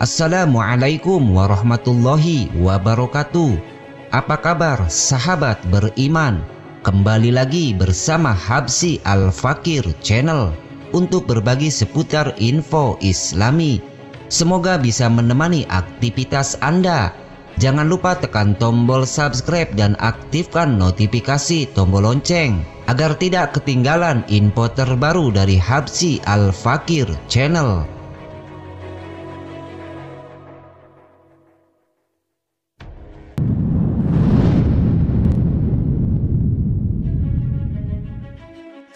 Assalamualaikum warahmatullahi wabarakatuh. Apa kabar sahabat beriman? Kembali lagi bersama Habsi Al-Fakir Channel Untuk berbagi seputar info islami. Semoga bisa menemani aktivitas Anda. Jangan lupa tekan tombol subscribe dan aktifkan notifikasi tombol lonceng Agar tidak ketinggalan info terbaru dari Habsi Al-Fakir Channel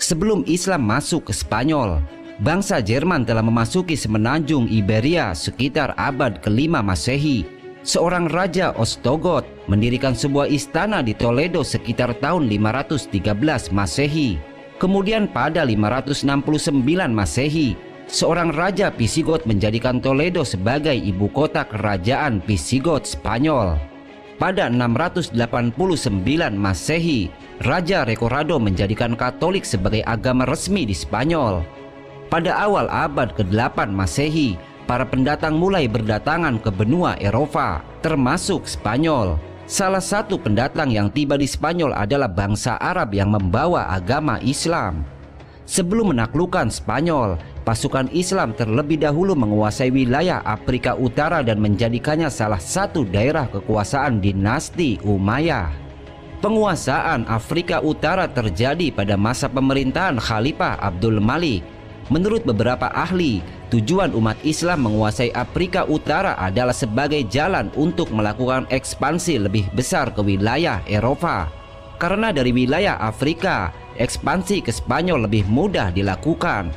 Sebelum Islam masuk ke Spanyol, bangsa Jerman telah memasuki semenanjung Iberia sekitar abad kelima Masehi. Seorang raja Ostrogoth mendirikan sebuah istana di Toledo sekitar tahun 513 Masehi. Kemudian pada 569 Masehi, seorang raja Visigoth menjadikan Toledo sebagai ibu kota kerajaan Visigoth Spanyol. Pada 689 Masehi, Raja Recorado menjadikan Katolik sebagai agama resmi di Spanyol. Pada awal abad ke-8 Masehi, para pendatang mulai berdatangan ke benua Eropa, termasuk Spanyol. Salah satu pendatang yang tiba di Spanyol adalah bangsa Arab yang membawa agama Islam. Sebelum menaklukkan Spanyol, pasukan Islam terlebih dahulu menguasai wilayah Afrika Utara dan menjadikannya salah satu daerah kekuasaan dinasti Umayyah. Penguasaan Afrika Utara terjadi pada masa pemerintahan Khalifah Abdul Malik. Menurut beberapa ahli, tujuan umat Islam menguasai Afrika Utara adalah sebagai jalan untuk melakukan ekspansi lebih besar ke wilayah Eropa. Karena dari wilayah Afrika, ekspansi ke Spanyol lebih mudah dilakukan.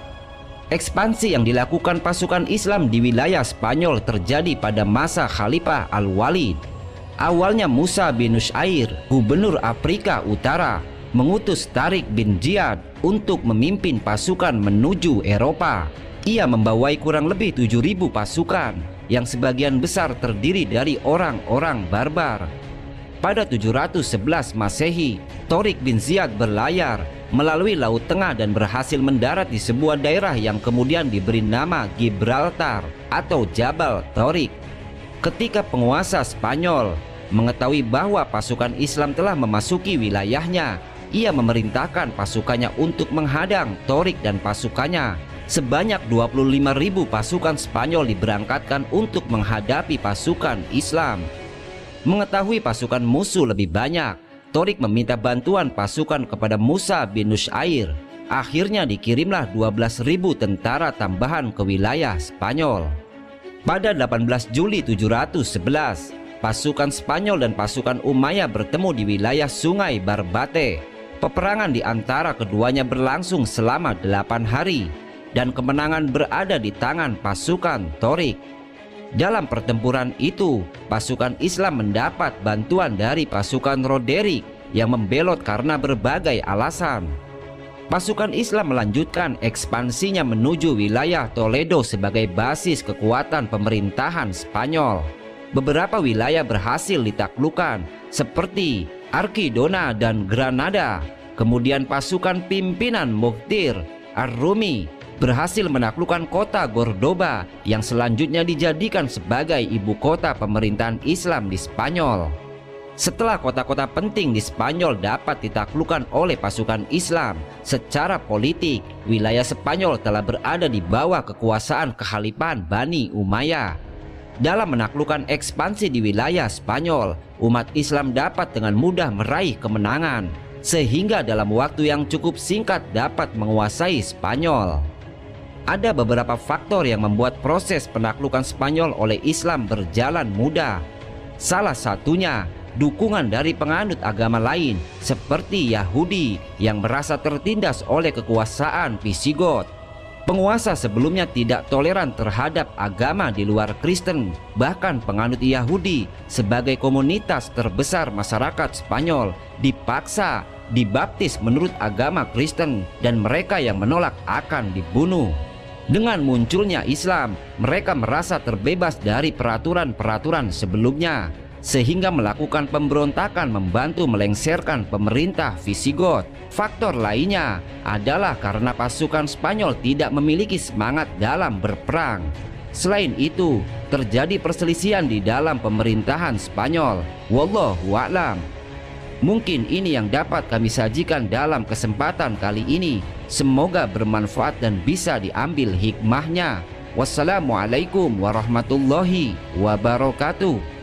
Ekspansi yang dilakukan pasukan Islam di wilayah Spanyol terjadi pada masa Khalifah Al-Walid. Awalnya Musa bin Nusyair, gubernur Afrika Utara, mengutus Tarik bin Ziyad untuk memimpin pasukan menuju Eropa. Ia membawai kurang lebih 7.000 pasukan yang sebagian besar terdiri dari orang-orang barbar. Pada 711 Masehi, Torik bin Ziyad berlayar melalui Laut Tengah dan berhasil mendarat di sebuah daerah yang kemudian diberi nama Gibraltar atau Jabal Torik. Ketika penguasa Spanyol mengetahui bahwa pasukan Islam telah memasuki wilayahnya, ia memerintahkan pasukannya untuk menghadang Torik dan pasukannya. Sebanyak 25.000 pasukan Spanyol diberangkatkan untuk menghadapi pasukan Islam. Mengetahui pasukan musuh lebih banyak, Torik meminta bantuan pasukan kepada Musa bin Nusyair. Akhirnya dikirimlah 12.000 tentara tambahan ke wilayah Spanyol. Pada 18 Juli 711, pasukan Spanyol dan pasukan Umayyah bertemu di wilayah Sungai Barbate. Peperangan di antara keduanya berlangsung selama 8 hari dan kemenangan berada di tangan pasukan Torik. Dalam pertempuran itu, pasukan Islam mendapat bantuan dari pasukan Roderick yang membelot karena berbagai alasan. Pasukan Islam melanjutkan ekspansinya menuju wilayah Toledo sebagai basis kekuatan pemerintahan Spanyol. Beberapa wilayah berhasil ditaklukkan seperti Arkidona dan Granada. Kemudian pasukan pimpinan Mukhtir Ar-Rumi berhasil menaklukkan kota Cordoba yang selanjutnya dijadikan sebagai ibu kota pemerintahan Islam di Spanyol. Setelah kota-kota penting di Spanyol dapat ditaklukkan oleh pasukan Islam, secara politik wilayah Spanyol telah berada di bawah kekuasaan kekhalifahan Bani Umayyah. Dalam menaklukkan ekspansi di wilayah Spanyol, umat Islam dapat dengan mudah meraih kemenangan, sehingga dalam waktu yang cukup singkat dapat menguasai Spanyol ada beberapa faktor yang membuat proses penaklukan Spanyol oleh Islam berjalan mudah. Salah satunya dukungan dari penganut agama lain seperti Yahudi yang merasa tertindas oleh kekuasaan Visigoth. Penguasa sebelumnya tidak toleran terhadap agama di luar Kristen, bahkan penganut Yahudi sebagai komunitas terbesar masyarakat Spanyol dipaksa dibaptis menurut agama Kristen dan mereka yang menolak akan dibunuh. Dengan munculnya Islam, mereka merasa terbebas dari peraturan-peraturan sebelumnya, sehingga melakukan pemberontakan membantu melengsarkan pemerintah Visigoth. Faktor lainnya adalah karena pasukan Spanyol tidak memiliki semangat dalam berperang. Selain itu, terjadi perselisihan di dalam pemerintahan Spanyol. Wallahu a'lam. Mungkin ini yang dapat kami sajikan dalam kesempatan kali ini. Semoga bermanfaat dan bisa diambil hikmahnya. Wassalamualaikum warahmatullahi wabarakatuh.